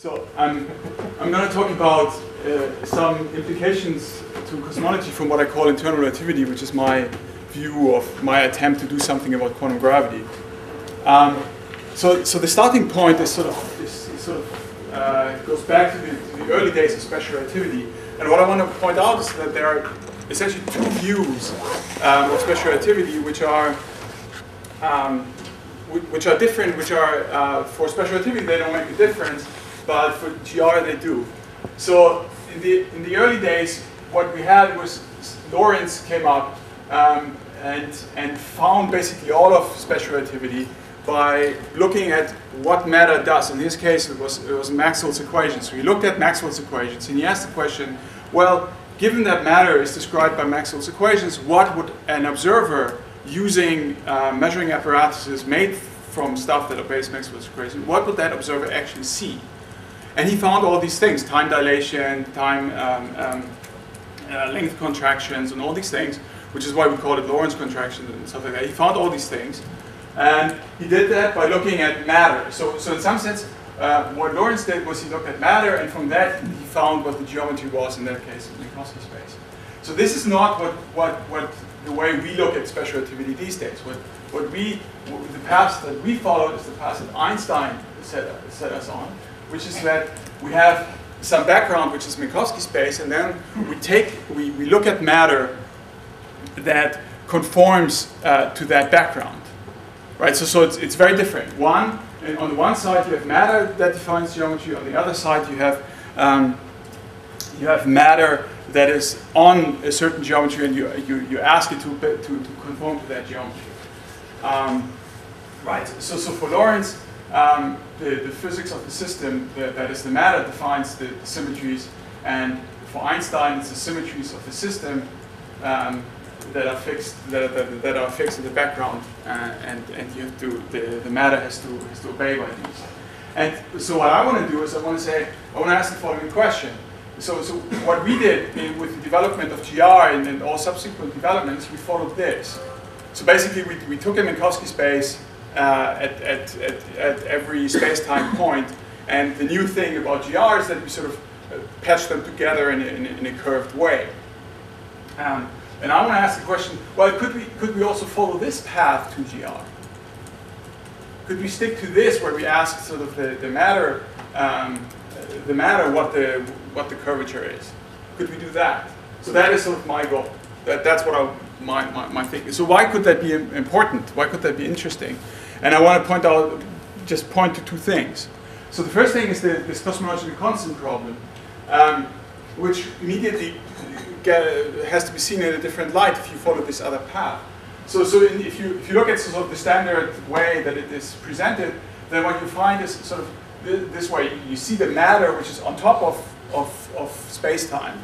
So I'm, I'm going to talk about uh, some implications to cosmology from what I call internal relativity, which is my view of my attempt to do something about quantum gravity. Um, so, so the starting point is sort of, is, is sort of uh, goes back to the, to the, early days of special relativity. And what I want to point out is that there are essentially two views um, of special relativity, which are um, which are different, which are uh, for special relativity they don't make a difference, but for GR they do. So in the in the early days, what we had was Lorentz came up um, and and found basically all of special relativity by looking at what matter does. In his case, it was it was Maxwell's equations. So he looked at Maxwell's equations and he asked the question, well, given that matter is described by Maxwell's equations, what would an observer using uh, measuring apparatuses made from stuff that obeys Maxwell's equations, what would that observer actually see? And he found all these things, time dilation, time um, um, uh, length contractions, and all these things, which is why we call it Lorentz contractions and stuff like that. He found all these things. And he did that by looking at matter. So, so in some sense, uh, what Lorentz did was he looked at matter, and from that he found what the geometry was in that case in Minkowski space. So this is not what, what, what the way we look at special relativity these days. What, what we, what the path that we followed is the path that Einstein set, set us on, which is that we have some background, which is Minkowski space, and then we take, we, we look at matter that conforms uh, to that background, right? So, so it's, it's very different. One, on the one side you have matter that defines geometry, on the other side you have, um, you have matter that is on a certain geometry and you, you, you ask it to, to, to conform to that geometry. Um, right, so, so for Lorentz, um, the, the physics of the system, the, that is the matter, defines the, the, symmetries, and for Einstein, it's the symmetries of the system um, that are fixed that, that, that, are fixed in the background, uh, and and you have to the, the matter has to has to obey by these. And so what I want to do is I want to say I want to ask the following question. So, so what we did in, with the development of GR and, all subsequent developments, we followed this. So basically, we, we took a Minkowski space at, at, at, at, every space-time point, and the new thing about GR is that we sort of uh, patch them together in a, in in a curved way. Um, and I want to ask the question, well, could we, could we also follow this path to GR? Could we stick to this where we ask sort of the, the matter, um, the matter what the, what the curvature is? Could we do that? So that is sort of my goal. That, that's what I, my, my, my thinking. So why could that be important? Why could that be interesting? And I want to point out, just point to two things. So the first thing is the, this cosmological constant problem, um, which immediately get, has to be seen in a different light if you follow this other path. So, so in, if, you, if you look at sort of the standard way that it is presented, then what you find is sort of this way. You see the matter which is on top of, of, of space-time,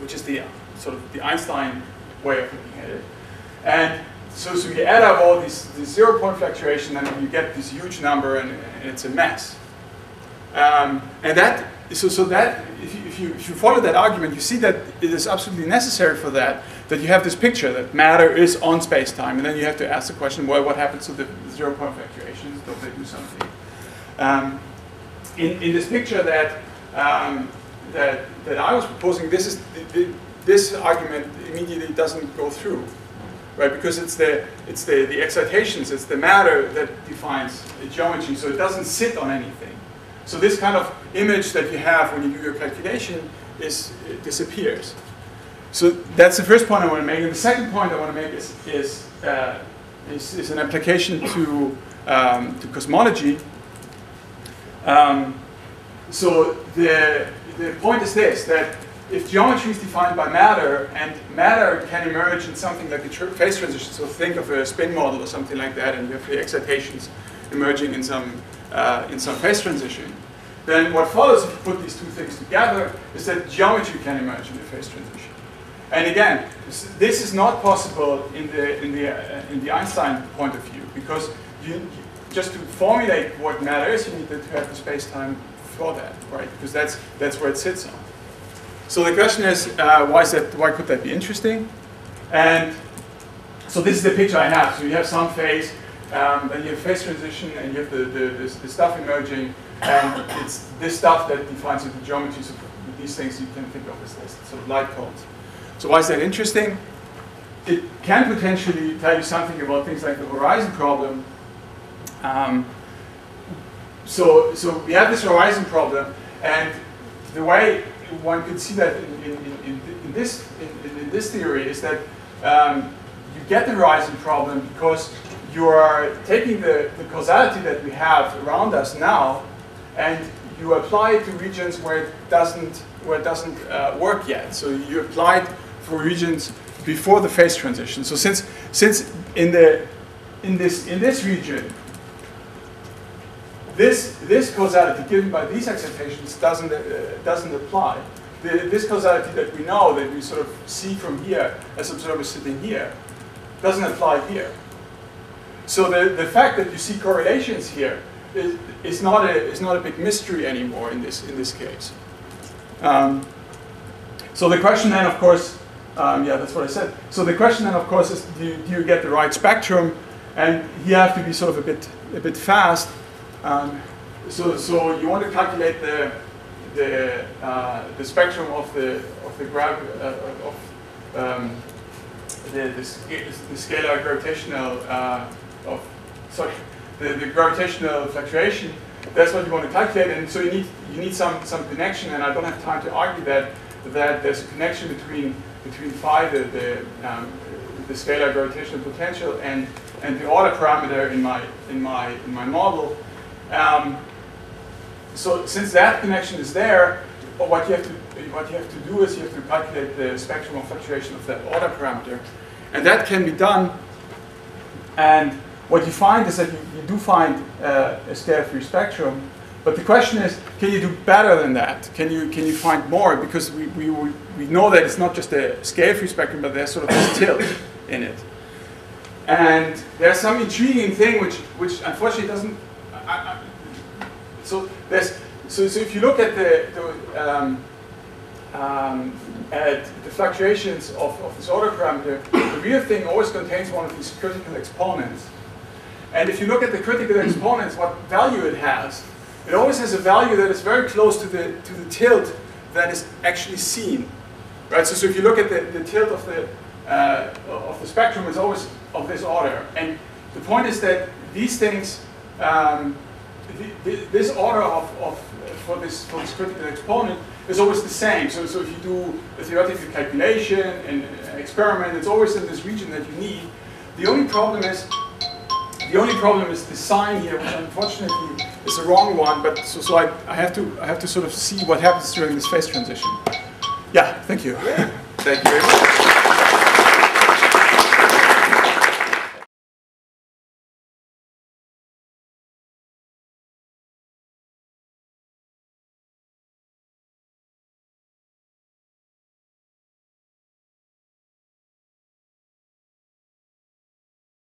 which is the sort of the Einstein way of looking at it. And so, so you add up all these, these zero point fluctuation and you get this huge number and, and it's a mess. Um, and that, so, so that, if you, if, you, if you follow that argument, you see that it is absolutely necessary for that, that you have this picture that matter is on space-time, and then you have to ask the question, well, what happens to the zero point fluctuations? Don't they do something? Um, in, in this picture that, um, that, that I was proposing, this, is, this argument immediately doesn't go through right? Because it's the it's the, the excitations, it's the matter that defines the geometry, so it doesn't sit on anything. So this kind of image that you have when you do your calculation is disappears. So that's the first point I want to make. And the second point I want to make is is uh, is, is, an application to um, to cosmology. Um, so the the point is this that if geometry is defined by matter, and matter can emerge in something like a phase transition, so think of a spin model or something like that, and you have the excitations emerging in some, uh, in some phase transition, then what follows if you put these two things together is that geometry can emerge in the phase transition. And again, this is not possible in the, in the, uh, in the Einstein point of view, because you, just to formulate what matter is, you need to have the space-time that, right? Because that's, that's where it sits on. So the question is, uh, why is that? Why could that be interesting? And so this is the picture I have. So you have some phase, um, then you have phase transition, and you have the, the, the, the stuff emerging, And it's this stuff that defines the geometry. So these things you can think of as this sort of light cones. So why is that interesting? It can potentially tell you something about things like the horizon problem. Um, so, so we have this horizon problem, and the way one could see that in, in, in, in this, in, this theory is that um, you get the horizon problem because you are taking the, the causality that we have around us now and you apply it to regions where it doesn't, where it doesn't uh, work yet. So you apply it for regions before the phase transition. So since, since in, the, in, this, in this region, this, this causality given by these excitations doesn't, uh, doesn't apply. The, this causality that we know, that we sort of see from here as observers sitting here, doesn't apply here. So the, the fact that you see correlations here is, is, not, a, is not a big mystery anymore in this, in this case. Um, so the question then, of course, um, yeah, that's what I said. So the question then, of course, is do you, do you, get the right spectrum? And you have to be sort of a bit, a bit fast. Um, so, so you want to calculate the, the, uh, the spectrum of the, of the, grav uh, of, um, the, the, the, scalar gravitational uh, of, sorry, the, the gravitational fluctuation. That's what you want to calculate, and so you need you need some some connection. And I don't have time to argue that that there's a connection between between phi, the the, um, the scalar gravitational potential, and and the order parameter in my in my in my model. Um, so since that connection is there, what you have to what you have to do is you have to calculate the spectrum of fluctuation of that order parameter, and that can be done. And what you find is that you, you do find uh, a scale-free spectrum, but the question is, can you do better than that? Can you can you find more? Because we, we, we know that it's not just a scale-free spectrum, but there's sort of this tilt in it. And there's some intriguing thing which which unfortunately doesn't. So there's so, so if you look at the, the um, um, at the fluctuations of, of this order parameter, the real thing always contains one of these critical exponents. And if you look at the critical exponents, what value it has, it always has a value that is very close to the, to the tilt that is actually seen. Right? So, so if you look at the, the tilt of the, uh, of the spectrum, it's always of this order. And the point is that these things, um, this order of, of for, this, for this critical exponent is always the same. So, so if you do a theoretical calculation and an experiment, it's always in this region that you need. The only problem is the only problem is the sign here, which unfortunately is the wrong one, but so, so I, I, have to, I have to sort of see what happens during this phase transition. Yeah, thank you. Thank you very much.